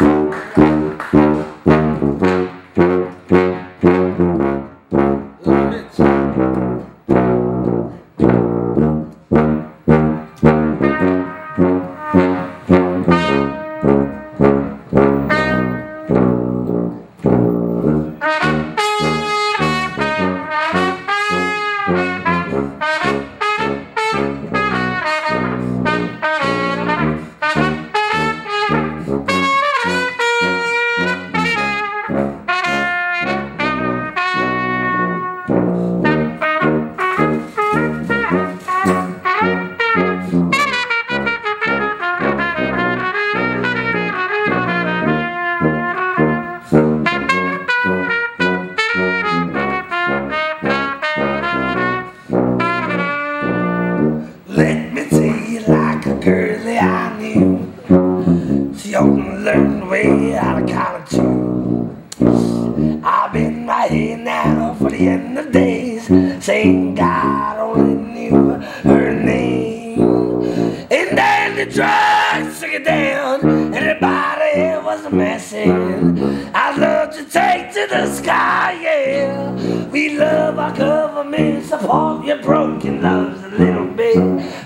Let like a girl that I knew. She only learned way out of college. I've been right here now for the end of days, saying God only knew her name. And then the drugs took it down, everybody was messing. I'd love to take to the sky, yeah. We love our government, support your broken loves a little bit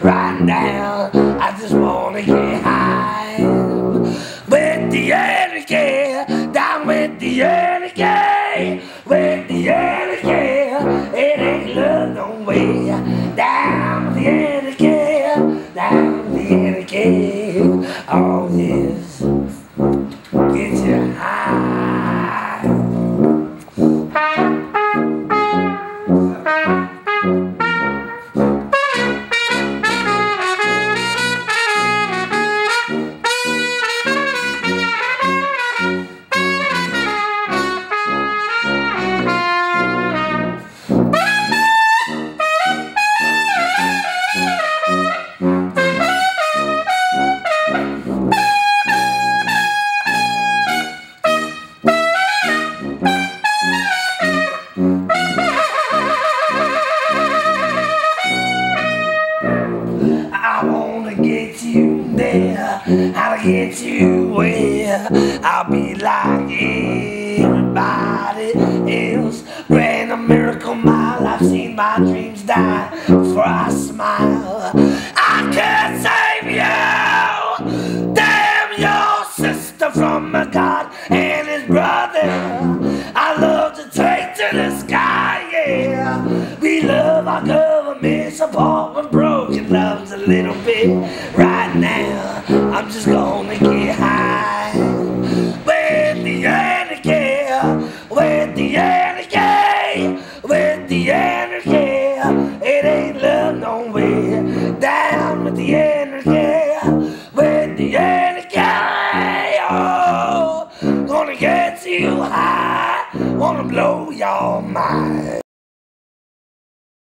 right now. Down with the anarchy, with the anarchy. It ain't no way. Down with the anarchy, down with the anarchy. All this get you where I'll be like everybody else. Grand a miracle mile, I've seen my dreams die before I smile. I can't save you, damn your sister from a God and his brother. I love to take to the sky, yeah. We love our government support when broken loves a little bit. I'm just gonna get high with the anarchy, with the energy, with the energy. It ain't love no way. Down with the energy, with the energy. Oh, gonna get you high, wanna blow your mind.